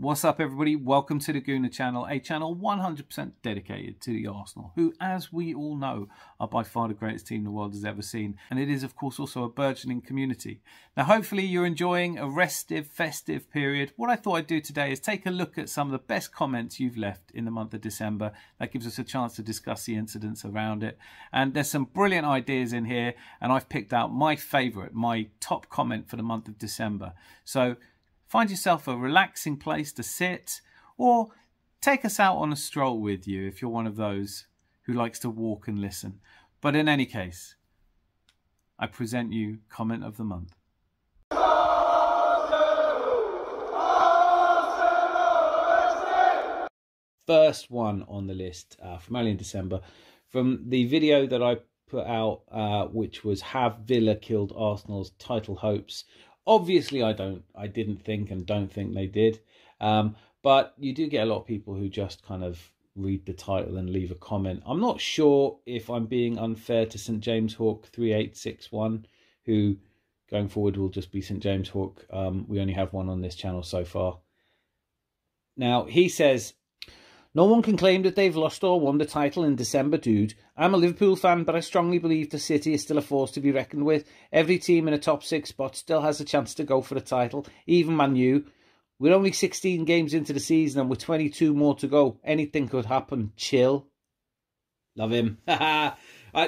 What's up, everybody? Welcome to the Gooner channel, a channel 100% dedicated to the Arsenal, who, as we all know, are by far the greatest team the world has ever seen. And it is, of course, also a burgeoning community. Now, hopefully, you're enjoying a restive, festive period. What I thought I'd do today is take a look at some of the best comments you've left in the month of December. That gives us a chance to discuss the incidents around it. And there's some brilliant ideas in here, and I've picked out my favourite, my top comment for the month of December. So, Find yourself a relaxing place to sit or take us out on a stroll with you if you're one of those who likes to walk and listen. But in any case, I present you comment of the month. First one on the list uh, from early in December from the video that I put out, uh, which was Have Villa Killed Arsenal's Title Hopes Obviously, I don't. I didn't think and don't think they did. Um, but you do get a lot of people who just kind of read the title and leave a comment. I'm not sure if I'm being unfair to St James Hawk 3861, who going forward will just be St James Hawk. Um, we only have one on this channel so far. Now, he says, no one can claim that they've lost or won the title in December, dude. I'm a Liverpool fan, but I strongly believe the City is still a force to be reckoned with. Every team in a top six spot still has a chance to go for the title, even Man U. We're only 16 games into the season and with 22 more to go. Anything could happen. Chill. Love him. I,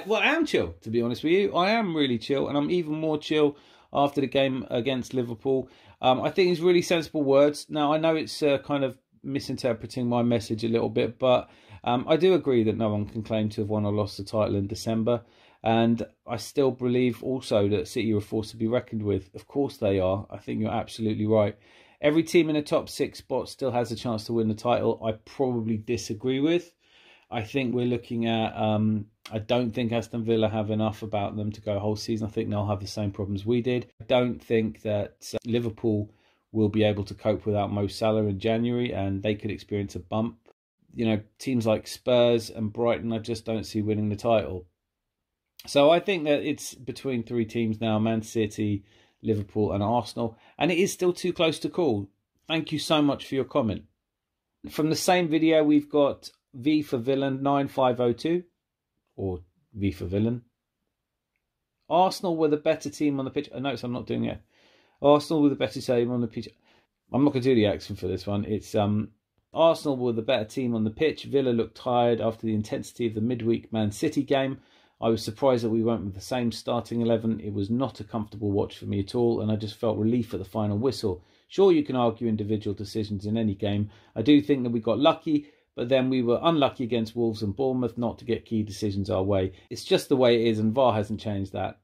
well, I am chill, to be honest with you. I am really chill, and I'm even more chill after the game against Liverpool. Um, I think it's really sensible words. Now, I know it's uh, kind of misinterpreting my message a little bit, but um, I do agree that no one can claim to have won or lost the title in December. And I still believe also that City are a force to be reckoned with. Of course they are. I think you're absolutely right. Every team in the top six spot still has a chance to win the title. I probably disagree with. I think we're looking at. Um, I don't think Aston Villa have enough about them to go a whole season. I think they'll have the same problems we did. I don't think that uh, Liverpool will be able to cope without Mo Salah in January, and they could experience a bump. You know, teams like Spurs and Brighton, I just don't see winning the title. So I think that it's between three teams now: Man City, Liverpool, and Arsenal, and it is still too close to call. Thank you so much for your comment. From the same video, we've got V for Villain 9502, or V for Villain. Arsenal were the better team on the pitch. Oh, I notice I'm not doing it. Arsenal were the better team on the pitch. I'm not going to do the accent for this one. It's um, Arsenal were the better team on the pitch. Villa looked tired after the intensity of the midweek Man City game. I was surprised that we went with the same starting 11. It was not a comfortable watch for me at all, and I just felt relief at the final whistle. Sure, you can argue individual decisions in any game. I do think that we got lucky, but then we were unlucky against Wolves and Bournemouth not to get key decisions our way. It's just the way it is, and VAR hasn't changed that.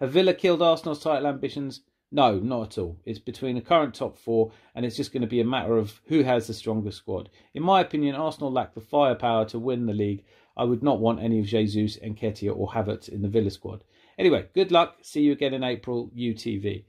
Have Villa killed Arsenal's title ambitions? No, not at all. It's between the current top four, and it's just going to be a matter of who has the stronger squad. In my opinion, Arsenal lack the firepower to win the league. I would not want any of Jesus, Nketiah, or Havertz in the Villa squad. Anyway, good luck. See you again in April, UTV.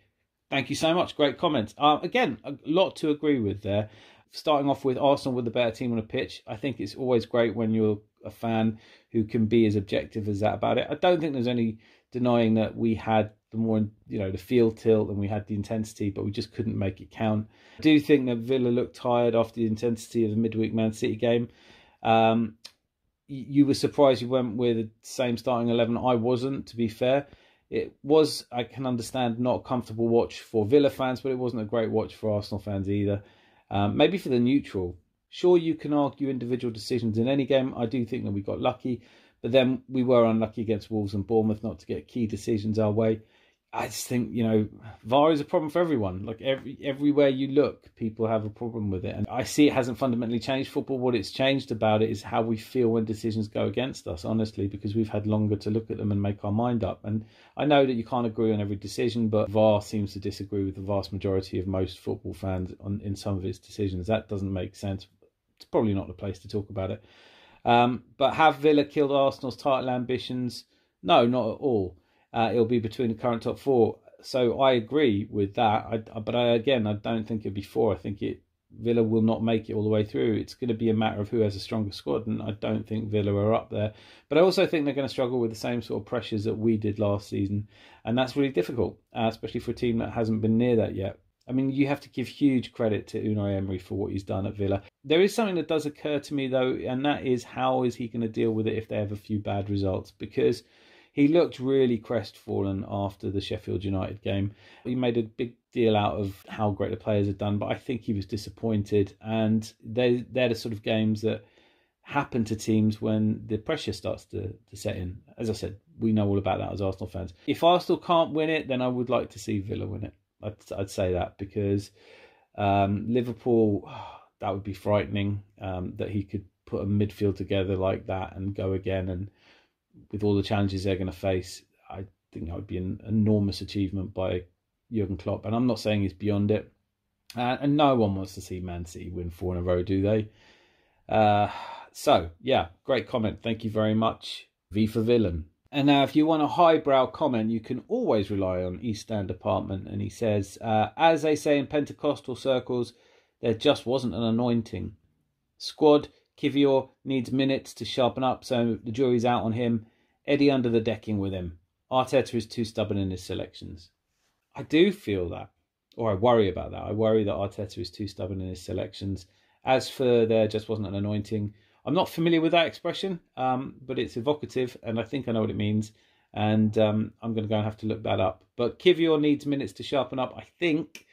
Thank you so much. Great comments. Uh, again, a lot to agree with there. Starting off with Arsenal with the better team on the pitch, I think it's always great when you're a fan who can be as objective as that about it. I don't think there's any denying that we had the more you know the field tilt and we had the intensity, but we just couldn't make it count. I do think that Villa looked tired after the intensity of the midweek Man City game. Um, you were surprised you went with the same starting eleven. I wasn't, to be fair. It was, I can understand, not a comfortable watch for Villa fans, but it wasn't a great watch for Arsenal fans either. Um, maybe for the neutral. Sure, you can argue individual decisions in any game. I do think that we got lucky, but then we were unlucky against Wolves and Bournemouth not to get key decisions our way. I just think you know VAR is a problem for everyone. Like every everywhere you look, people have a problem with it, and I see it hasn't fundamentally changed football. What it's changed about it is how we feel when decisions go against us. Honestly, because we've had longer to look at them and make our mind up. And I know that you can't agree on every decision, but VAR seems to disagree with the vast majority of most football fans on in some of its decisions. That doesn't make sense. It's probably not the place to talk about it. Um, but have Villa killed Arsenal's title ambitions? No, not at all uh, it'll be between the current top four. So I agree with that. I, but I, again, I don't think it'll be four. I think it Villa will not make it all the way through. It's going to be a matter of who has a stronger squad, and I don't think Villa are up there. But I also think they're going to struggle with the same sort of pressures that we did last season, and that's really difficult, uh, especially for a team that hasn't been near that yet. I mean, you have to give huge credit to Unai Emery for what he's done at Villa. There is something that does occur to me though, and that is how is he going to deal with it if they have a few bad results? Because he looked really crestfallen after the Sheffield United game. He made a big deal out of how great the players had done, but I think he was disappointed. And they they're the sort of games that happen to teams when the pressure starts to, to set in. As I said, we know all about that as Arsenal fans. If Arsenal can't win it, then I would like to see Villa win it. I'd, I'd say that because um, Liverpool, that would be frightening um, that he could put a midfield together like that and go again. And with all the challenges they're going to face, I think that would be an enormous achievement by Jurgen Klopp. And I'm not saying he's beyond it. Uh, and no one wants to see Man City win four in a row, do they? Uh, so, yeah, great comment. Thank you very much. V for villain. And now, if you want a highbrow comment, you can always rely on East End Apartment. And he says, uh, as they say in Pentecostal circles, there just wasn't an anointing. Squad, Kiwior needs minutes to sharpen up, so the jury's out on him. Eddie under the decking with him. Arteta is too stubborn in his selections. I do feel that, or I worry about that. I worry that Arteta is too stubborn in his selections. As for there just wasn't an anointing, I'm not familiar with that expression, um, but it's evocative, and I think I know what it means. And um, I'm going to go and have to look that up. But Kiwior needs minutes to sharpen up. I think.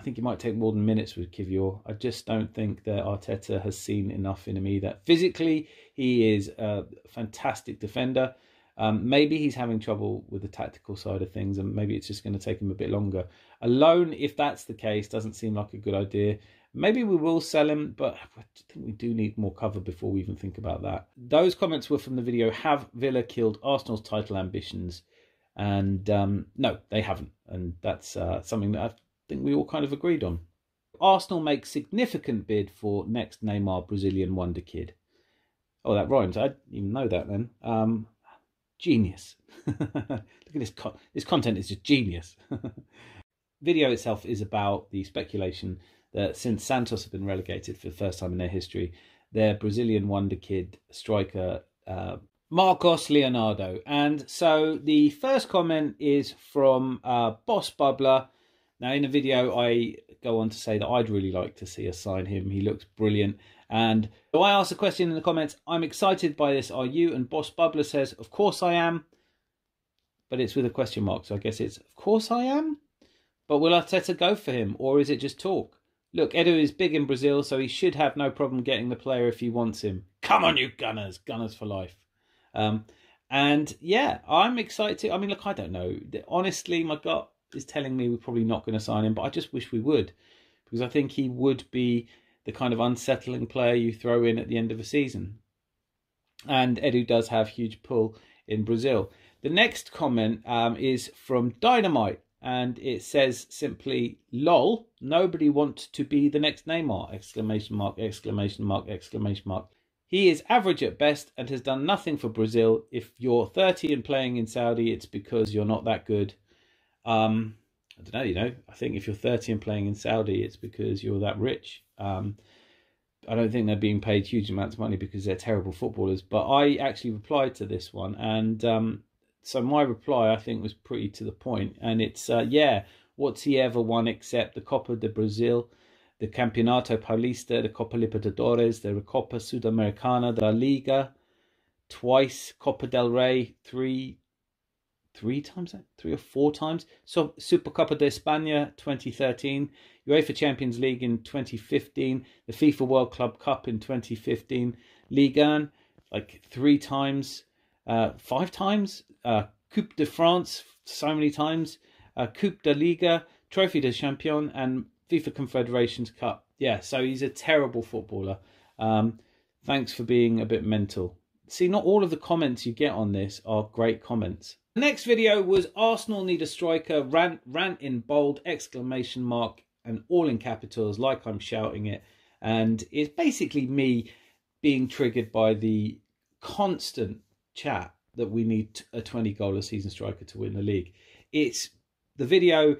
I think it might take more than minutes with Kiwior. I just don't think that Arteta has seen enough in him either. Physically, he is a fantastic defender. Um, maybe he's having trouble with the tactical side of things, and maybe it's just going to take him a bit longer. Alone, if that's the case, doesn't seem like a good idea. Maybe we will sell him, but I think we do need more cover before we even think about that. Those comments were from the video Have Villa killed Arsenal's title ambitions? And um, no, they haven't. And that's uh, something that I think we all kind of agreed on. Arsenal make significant bid for next Neymar Brazilian wonder kid. Oh, that rhymes. I didn't even know that then. Um, genius. Look at this. Con- this content is just genius. Video itself is about the speculation that since Santos have been relegated for the first time in their history, their Brazilian wonder kid striker uh, Marcos Leonardo. And so the first comment is from uh, Boss Bubbler. Now, in the video, I go on to say that I'd really like to see us sign him. He looks brilliant. And so I asked a question in the comments I'm excited by this. Are you? And Boss Bubbler says, Of course I am. But it's with a question mark. So I guess it's, Of course I am. But will Arteta go for him? Or is it just talk? Look, Edu is big in Brazil, so he should have no problem getting the player if he wants him. Come on, you Gunners, Gunners for life. Um, and yeah, I'm excited. I mean, look, I don't know. Honestly, my gut is telling me we're probably not going to sign him, but I just wish we would, because I think he would be the kind of unsettling player you throw in at the end of a season. And Edu does have huge pull in Brazil. The next comment um, is from Dynamite and it says simply lol nobody wants to be the next neymar exclamation mark exclamation mark exclamation mark he is average at best and has done nothing for brazil if you're 30 and playing in saudi it's because you're not that good um i don't know you know i think if you're 30 and playing in saudi it's because you're that rich um I don't think they're being paid huge amounts of money because they're terrible footballers. But I actually replied to this one, and um, so my reply, I think, was pretty to the point. and it's uh, yeah, what's he ever won except the Copa de Brazil, the Campeonato Paulista, the Copa Libertadores, the Copa Sudamericana, the La Liga, twice Copa del Rey, three, three times, three or four times. So Supercopa de España 2013, UEFA Champions League in 2015, the FIFA World Club Cup in 2015, Ligue 1 like three times uh, five times, uh, Coupe de France so many times, uh, Coupe de Liga, Trophy de Champion, and FIFA Confederations Cup. Yeah, so he's a terrible footballer. Um, thanks for being a bit mental. See, not all of the comments you get on this are great comments. Next video was Arsenal need a striker, rant, rant in bold, exclamation mark, and all in capitals, like I'm shouting it. And it's basically me being triggered by the constant chat that we need a 20 goal a season striker to win the league. It's the video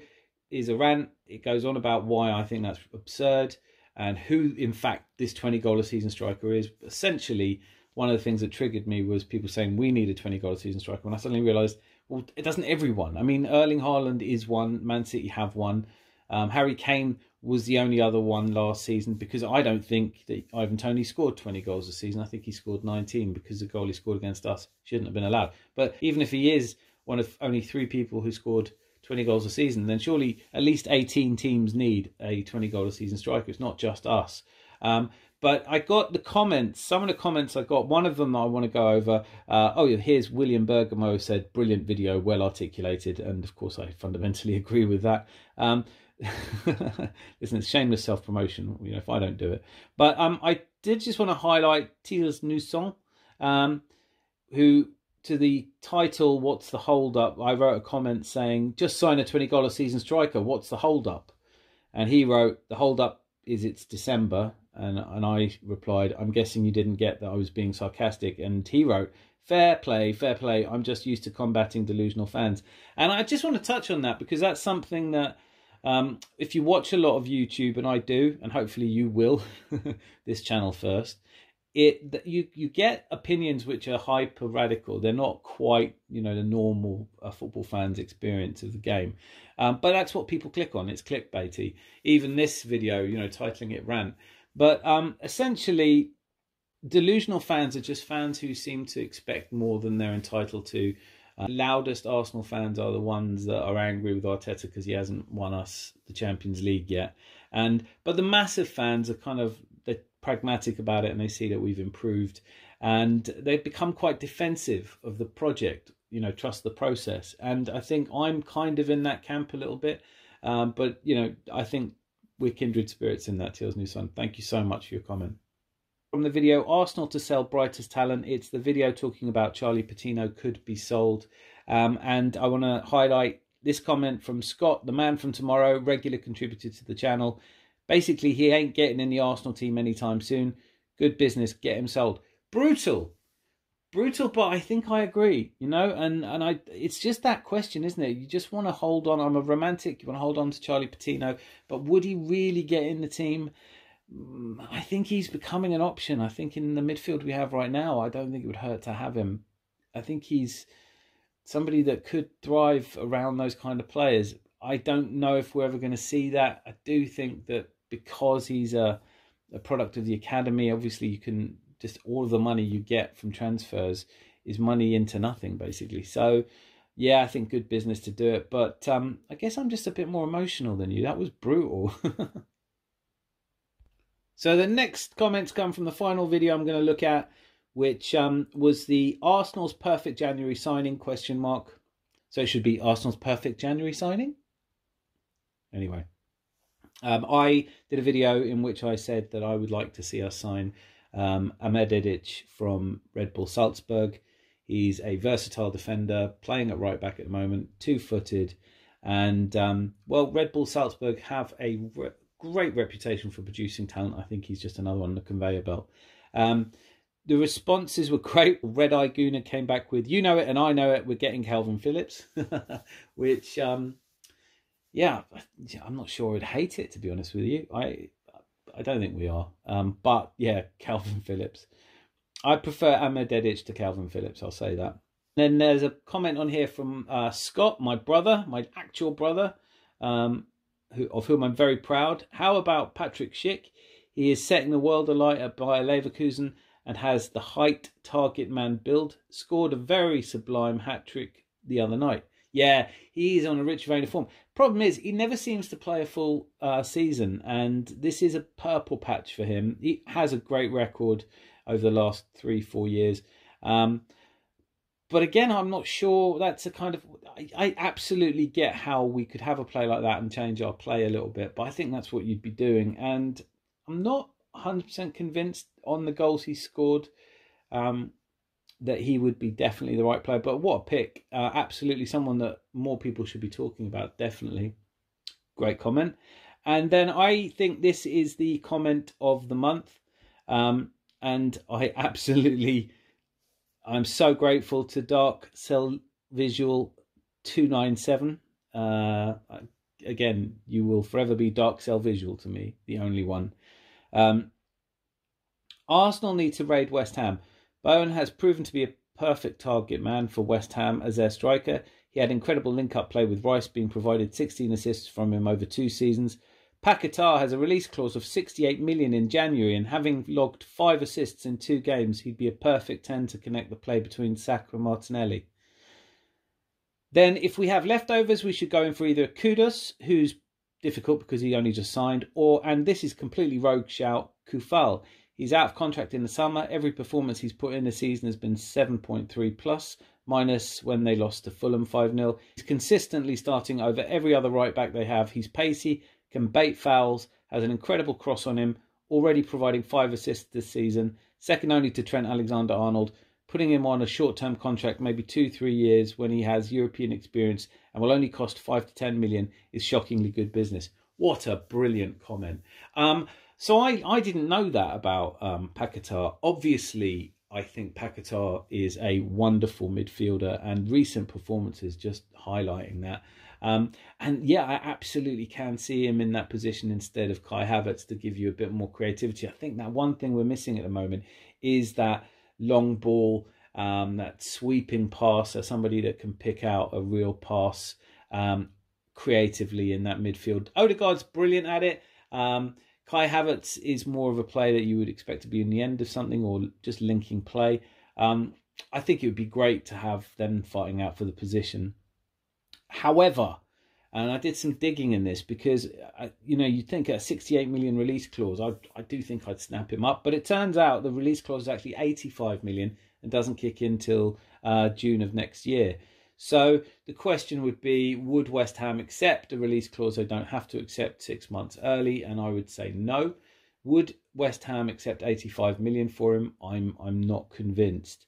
is a rant. It goes on about why I think that's absurd and who, in fact, this 20 goal a season striker is. Essentially, one of the things that triggered me was people saying we need a 20 goal a season striker. And I suddenly realised, it doesn't everyone. I mean, Erling Haaland is one, Man City have one. Um, Harry Kane was the only other one last season because I don't think that Ivan Tony scored 20 goals a season. I think he scored 19 because the goal he scored against us shouldn't have been allowed. But even if he is one of only three people who scored 20 goals a season, then surely at least 18 teams need a 20 goal a season striker. It's not just us. Um, but I got the comments, some of the comments I got, one of them I want to go over. Uh, oh, yeah, here's William Bergamo said, brilliant video, well articulated. And of course, I fundamentally agree with that. Um, listen, it's shameless self promotion, you know, if I don't do it. But um, I did just want to highlight Thiers Nusson, um, who to the title, What's the Hold Up? I wrote a comment saying, Just sign a $20 season striker. What's the hold up? And he wrote, The hold up is it's December and and I replied, "I'm guessing you didn't get that I was being sarcastic." And he wrote, "Fair play, fair play. I'm just used to combating delusional fans." And I just want to touch on that because that's something that um, if you watch a lot of YouTube, and I do, and hopefully you will, this channel first, it you you get opinions which are hyper radical. They're not quite you know the normal uh, football fans' experience of the game, um, but that's what people click on. It's clickbaity. Even this video, you know, titling it rant but um, essentially, delusional fans are just fans who seem to expect more than they're entitled to. Uh, loudest Arsenal fans are the ones that are angry with Arteta because he hasn't won us the Champions League yet. And but the massive fans are kind of they're pragmatic about it and they see that we've improved and they've become quite defensive of the project. You know, trust the process. And I think I'm kind of in that camp a little bit. Um, but you know, I think we're kindred spirits in that, Teal's New Son. Thank you so much for your comment. From the video, Arsenal to sell brightest talent. It's the video talking about Charlie Patino could be sold. Um, and I want to highlight this comment from Scott, the man from tomorrow, regular contributor to the channel. Basically, he ain't getting in the Arsenal team anytime soon. Good business, get him sold. Brutal brutal but i think i agree you know and and i it's just that question isn't it? You just want to hold on i'm a romantic you want to hold on to charlie patino but would he really get in the team? Mm, i think he's becoming an option. I think in the midfield we have right now i don't think it would hurt to have him. I think he's somebody that could thrive around those kind of players. I don't know if we're ever going to see that. I do think that because he's a a product of the academy obviously you can just all the money you get from transfers is money into nothing basically. So yeah, I think good business to do it, but um, I guess I'm just a bit more emotional than you. That was brutal. so the next comments come from the final video I'm going to look at, which um, was the Arsenal's perfect January signing question mark. So it should be Arsenal's perfect January signing. Anyway, um, I did a video in which I said that I would like to see us sign um, Amar Dedić from Red Bull Salzburg. He's a versatile defender, playing at right back at the moment, two footed. And, um, well, Red Bull Salzburg have a re- great reputation for producing talent. I think he's just another one on the conveyor belt. Um, the responses were great. Red Eye Gooner came back with, you know it and I know it, we're getting Kalvin Phillips, which, um, yeah, I'm not sure I'd hate it, to be honest with you. I I don't think we are. Um, but yeah, Kalvin Phillips. I prefer Amar Dedić to Kalvin Phillips. I'll say that. Then there's a comment on here from uh, Scott, my brother, my actual brother, um, who, of whom I'm very proud. How about Patrick Schick? He is setting the world alight at Bayer Leverkusen and has the height target man build. Scored a very sublime hat trick the other night. Yeah, he's on a rich vein of form. Problem is, he never seems to play a full uh, season, and this is a purple patch for him. He has a great record over the last three, four years. Um, but again, I'm not sure that's a kind of. I, I, absolutely get how we could have a play like that and change our play a little bit, but I think that's what you'd be doing. And I'm not 100% convinced on the goals he scored. Um, that he would be definitely the right player. But what a pick! Uh, absolutely, someone that more people should be talking about. Definitely, great comment. And then I think this is the comment of the month, um, and I absolutely, I'm so grateful to Dark Cell Visual two nine seven. Uh, again, you will forever be Dark Cell Visual to me, the only one. Um, Arsenal need to raid West Ham. Bowen has proven to be a perfect target man for West Ham as their striker. He had incredible link up play with Rice being provided 16 assists from him over two seasons. Paquetá has a release clause of 68 million in January, and having logged five assists in two games, he'd be a perfect 10 to connect the play between Saka and Martinelli. Then, if we have leftovers, we should go in for either Kudus, who's difficult because he only just signed, or, and this is completely rogue shout, Coufal. He's out of contract in the summer. Every performance he's put in the season has been 7.3 plus, minus when they lost to Fulham 5 0. He's consistently starting over every other right back they have. He's pacey, can bait fouls, has an incredible cross on him, already providing five assists this season, second only to Trent Alexander Arnold. Putting him on a short term contract, maybe two, three years, when he has European experience and will only cost five to 10 million is shockingly good business. What a brilliant comment. Um, so I, I didn't know that about um, Paquetá. Obviously, I think Paquetá is a wonderful midfielder, and recent performances just highlighting that. Um, and yeah, I absolutely can see him in that position instead of Kai Havertz to give you a bit more creativity. I think that one thing we're missing at the moment is that long ball, um, that sweeping passer, somebody that can pick out a real pass um, creatively in that midfield. Odegaard's brilliant at it. Um, Kai Havertz is more of a player that you would expect to be in the end of something or just linking play. Um, I think it would be great to have them fighting out for the position. However, and I did some digging in this because, uh, you know, you'd think a 68 million release clause, I, I do think I'd snap him up. But it turns out the release clause is actually 85 million and doesn't kick in till uh, June of next year. So the question would be Would West Ham accept a release clause they don't have to accept six months early? And I would say no. Would West Ham accept 85 million for him? I'm I'm not convinced.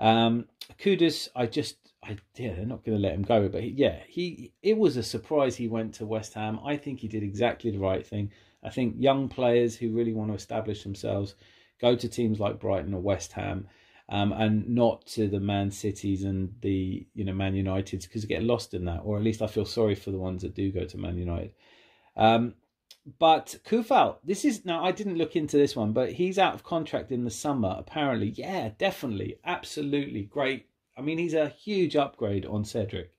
Um, Kudus, I just, I yeah, they're not going to let him go. But he, yeah, he it was a surprise he went to West Ham. I think he did exactly the right thing. I think young players who really want to establish themselves go to teams like Brighton or West Ham um, and not to the Man Cities and the you know Man Uniteds because you get lost in that, or at least I feel sorry for the ones that do go to Man United. Um, but Coufal, this is now I didn't look into this one, but he's out of contract in the summer. Apparently, yeah, definitely, absolutely great. I mean, he's a huge upgrade on Cedric.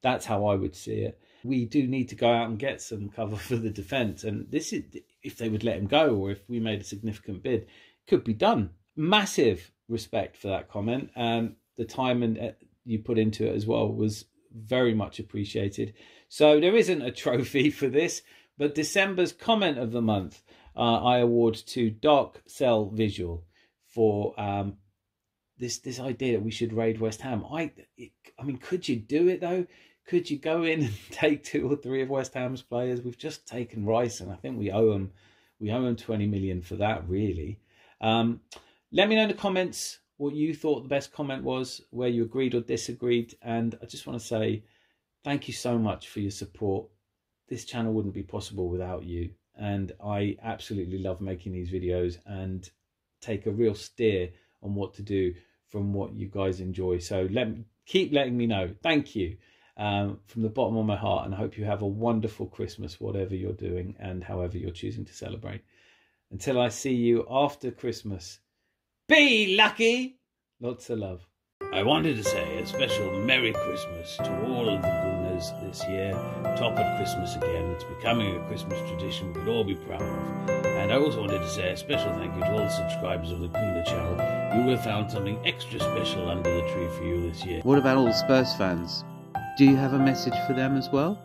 That's how I would see it. We do need to go out and get some cover for the defence, and this is if they would let him go, or if we made a significant bid, could be done. Massive respect for that comment. and the time and uh, you put into it as well was very much appreciated. So there isn't a trophy for this, but December's comment of the month uh, I award to Doc Cell Visual for um, this this idea that we should raid West Ham. I I mean, could you do it though? Could you go in and take two or three of West Ham's players? We've just taken Rice, and I think we owe them we owe them twenty million for that. Really. Um, let me know in the comments what you thought the best comment was, where you agreed or disagreed. And I just want to say thank you so much for your support. This channel wouldn't be possible without you. And I absolutely love making these videos and take a real steer on what to do from what you guys enjoy. So let me, keep letting me know. Thank you um, from the bottom of my heart. And I hope you have a wonderful Christmas, whatever you're doing and however you're choosing to celebrate. Until I see you after Christmas. Be lucky! Lots of love. I wanted to say a special Merry Christmas to all of the Gooners this year. Top at Christmas again. It's becoming a Christmas tradition we could all be proud of. And I also wanted to say a special thank you to all the subscribers of the Gooner channel. You will have found something extra special under the tree for you this year. What about all the Spurs fans? Do you have a message for them as well?